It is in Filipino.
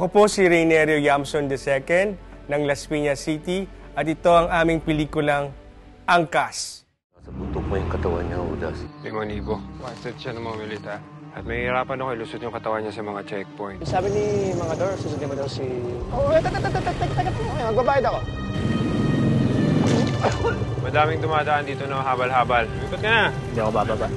Ako po si Rainerio Yamson II ng Las Piñas City at ito ang aming pelikulang Angkas. Sa putok mo yung katawan niya, Udas. Limang libo. Wasted siya ng mga milita. At may hirapan ako ilusot yung katawan niya sa mga checkpoint. Sabi ni mga Dor, susundin mo daw si... Oh, teka, teka, teka, teka, teka, teka, magbabayad ako. Madaming dumadaan dito na habal-habal. Ikot ka na! Hindi ako bababa.